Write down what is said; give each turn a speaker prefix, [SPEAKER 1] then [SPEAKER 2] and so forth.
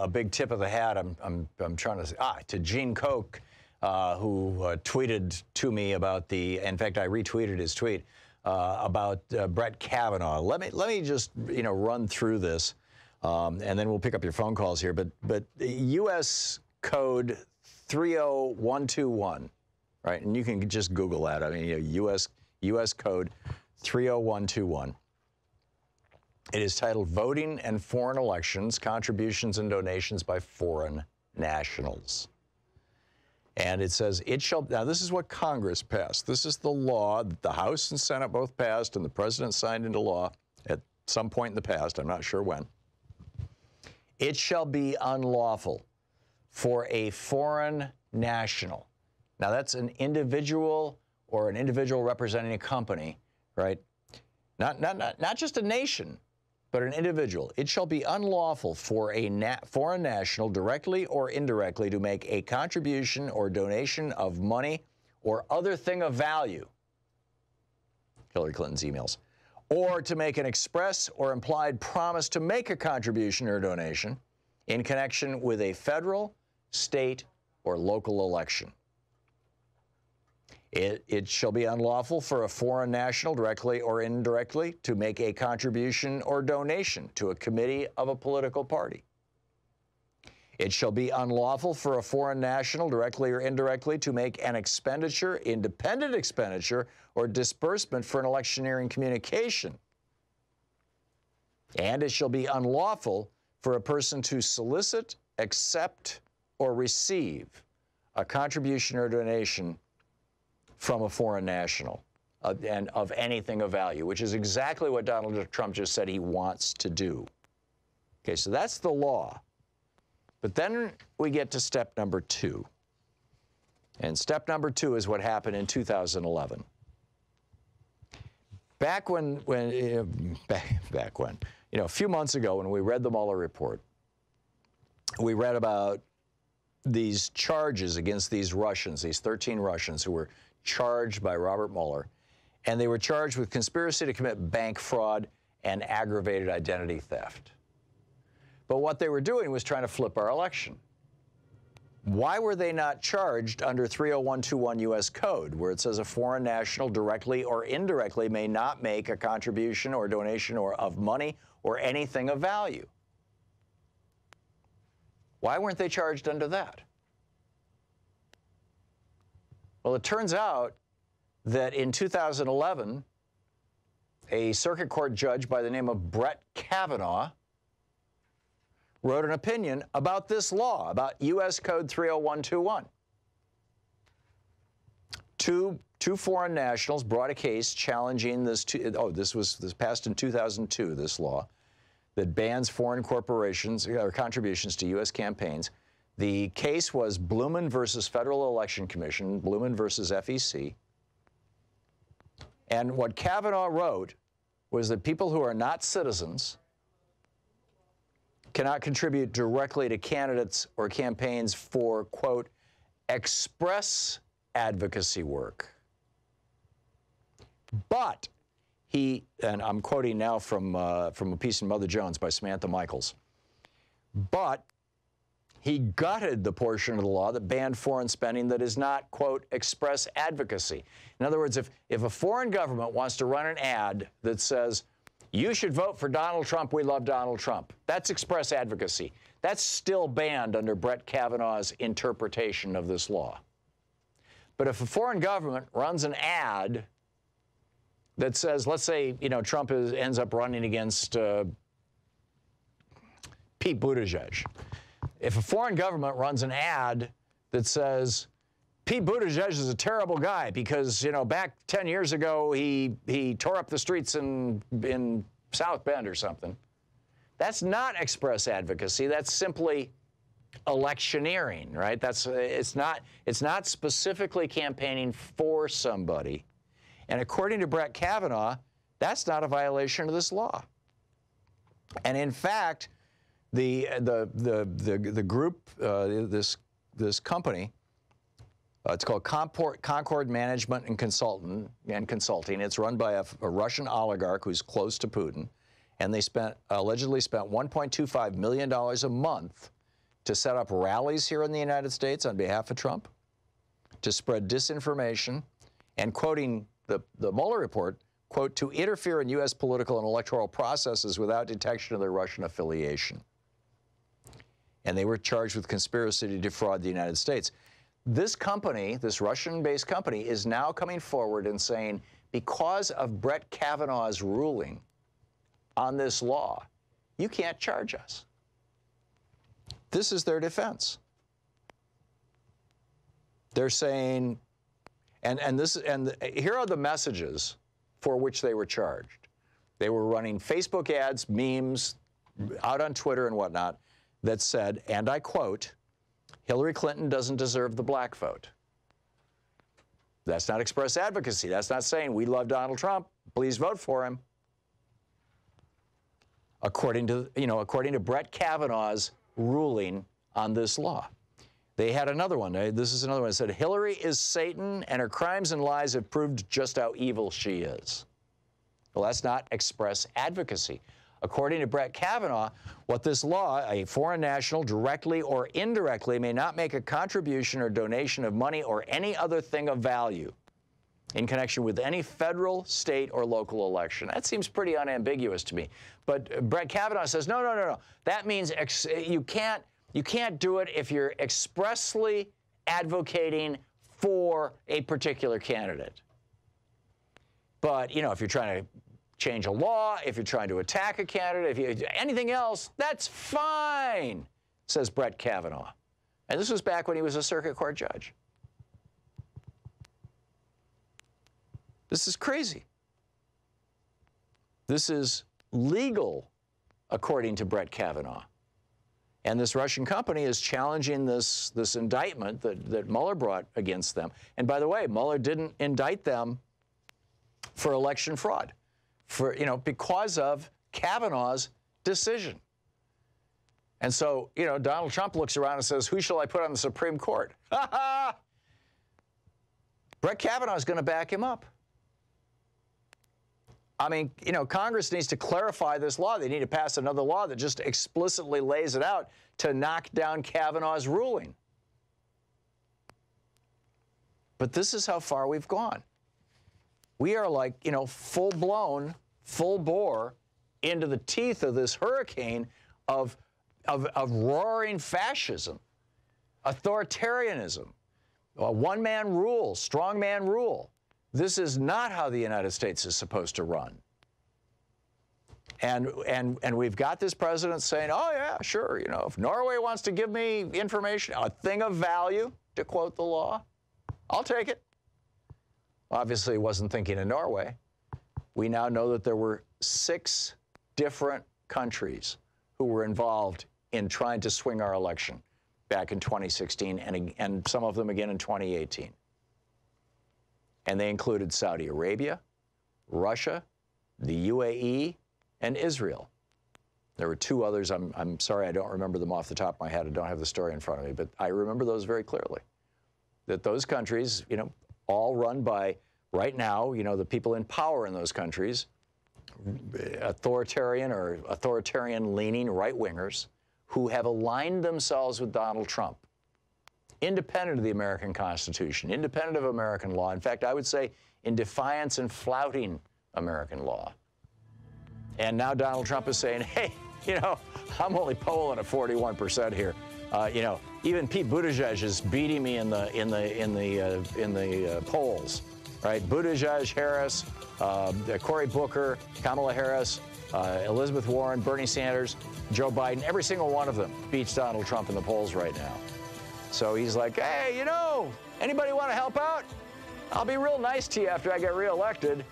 [SPEAKER 1] a big tip of the hat. I'm, I'm, I'm trying to say, ah, to Gene Koch, uh, who uh, tweeted to me about the, in fact, I retweeted his tweet uh, about uh, Brett Kavanaugh. Let me, let me just, you know, run through this, um, and then we'll pick up your phone calls here. But, but U.S. Code 30121, right? And you can just Google that. I mean, you know, U.S. U.S. Code 30121. It is titled Voting and Foreign Elections Contributions and Donations by Foreign Nationals. And it says, it shall, now this is what Congress passed. This is the law that the House and Senate both passed and the President signed into law at some point in the past, I'm not sure when. It shall be unlawful for a foreign national. Now that's an individual or an individual representing a company, right? Not, not, not, not just a nation, but an individual. It shall be unlawful for a na foreign national, directly or indirectly, to make a contribution or donation of money or other thing of value. Hillary Clinton's emails. Or to make an express or implied promise to make a contribution or donation in connection with a federal, state, or local election. It, it, shall be unlawful for a foreign national, directly or indirectly, to make a contribution or donation to a committee of a political party. It shall be unlawful for a foreign national, directly or indirectly, to make an expenditure, independent expenditure, or disbursement for an electioneering communication. And it shall be unlawful for a person to solicit, accept, or receive a contribution or donation from a foreign national uh, and of anything of value, which is exactly what Donald Trump just said he wants to do. Okay, so that's the law. But then we get to step number two. And step number two is what happened in 2011. Back when, when uh, back, back when, you know, a few months ago when we read the Mueller report, we read about these charges against these Russians, these 13 Russians who were charged by Robert Mueller, and they were charged with conspiracy to commit bank fraud and aggravated identity theft. But what they were doing was trying to flip our election. Why were they not charged under 30121 U.S. Code, where it says a foreign national directly or indirectly may not make a contribution or donation or of money or anything of value? Why weren't they charged under that? Well, it turns out that in 2011, a circuit court judge by the name of Brett Kavanaugh wrote an opinion about this law, about U.S. Code 30121. Two, two foreign nationals brought a case challenging this. oh, this was this passed in 2002. This law that bans foreign corporations or contributions to U.S. campaigns the case was Bluman versus Federal Election Commission, Bluman versus FEC. And what Kavanaugh wrote was that people who are not citizens cannot contribute directly to candidates or campaigns for, quote, express advocacy work. But he, and I'm quoting now from, uh, from a piece in Mother Jones by Samantha Michaels, but he gutted the portion of the law that banned foreign spending that is not, quote, express advocacy. In other words, if, if a foreign government wants to run an ad that says, you should vote for Donald Trump, we love Donald Trump, that's express advocacy. That's still banned under Brett Kavanaugh's interpretation of this law. But if a foreign government runs an ad that says, let's say, you know, Trump is, ends up running against uh, Pete Buttigieg, if a foreign government runs an ad that says, Pete Buttigieg is a terrible guy because, you know, back 10 years ago, he, he tore up the streets in, in South Bend or something. That's not express advocacy. That's simply electioneering, right? That's, it's, not, it's not specifically campaigning for somebody. And according to Brett Kavanaugh, that's not a violation of this law. And in fact, the, the, the, the, the group, uh, this, this company, uh, it's called Comport, Concord Management and Consultant and Consulting. It's run by a, a, Russian oligarch who's close to Putin, and they spent allegedly spent 1.25 million dollars a month to set up rallies here in the United States on behalf of Trump, to spread disinformation, and quoting the, the Mueller report, quote, to interfere in U.S. political and electoral processes without detection of their Russian affiliation. And they were charged with conspiracy to defraud the United States. This company, this Russian based company, is now coming forward and saying, because of Brett Kavanaugh's ruling on this law, you can't charge us. This is their defense. They're saying, and, and, this, and here are the messages for which they were charged. They were running Facebook ads, memes, out on Twitter and whatnot that said, and I quote, Hillary Clinton doesn't deserve the black vote. That's not express advocacy. That's not saying we love Donald Trump. Please vote for him. According to, you know, according to Brett Kavanaugh's ruling on this law. They had another one. This is another one. It said Hillary is Satan and her crimes and lies have proved just how evil she is. Well, that's not express advocacy. According to Brett Kavanaugh, what this law, a foreign national directly or indirectly may not make a contribution or donation of money or any other thing of value in connection with any federal, state, or local election. That seems pretty unambiguous to me. But Brett Kavanaugh says, no, no, no, no. That means you can't you can't do it if you're expressly advocating for a particular candidate. But, you know, if you're trying to change a law, if you're trying to attack a candidate, if you anything else, that's fine, says Brett Kavanaugh. And this was back when he was a circuit court judge. This is crazy. This is legal, according to Brett Kavanaugh. And this Russian company is challenging this, this indictment that, that Mueller brought against them. And by the way, Mueller didn't indict them for election fraud, for, you know, because of Kavanaugh's decision. And so, you know, Donald Trump looks around and says, Who shall I put on the Supreme Court? Brett Kavanaugh is going to back him up. I mean, you know, Congress needs to clarify this law. They need to pass another law that just explicitly lays it out to knock down Kavanaugh's ruling. But this is how far we've gone. We are like, you know, full blown, full bore into the teeth of this hurricane of, of, of roaring fascism, authoritarianism, uh, one man rule, strong man rule. This is not how the United States is supposed to run. And, and, and we've got this president saying, oh, yeah, sure, you know, if Norway wants to give me information, a thing of value, to quote the law, I'll take it. Obviously, he wasn't thinking of Norway. We now know that there were six different countries who were involved in trying to swing our election back in 2016 and, and some of them again in 2018 and they included Saudi Arabia, Russia, the UAE, and Israel. There were two others. I'm, I'm sorry, I don't remember them off the top of my head. I don't have the story in front of me, but I remember those very clearly. That those countries, you know, all run by, right now, you know, the people in power in those countries, authoritarian or authoritarian leaning right wingers, who have aligned themselves with Donald Trump independent of the American Constitution, independent of American law. In fact, I would say in defiance and flouting American law. And now Donald Trump is saying, hey, you know, I'm only polling at 41% here. Uh, you know, even Pete Buttigieg is beating me in the in the in the uh, in the uh, polls, right? Buttigieg, Harris, uh, Cory Booker, Kamala Harris, uh, Elizabeth Warren, Bernie Sanders, Joe Biden. Every single one of them beats Donald Trump in the polls right now. So he's like, hey, you know, anybody want to help out? I'll be real nice to you after I get reelected.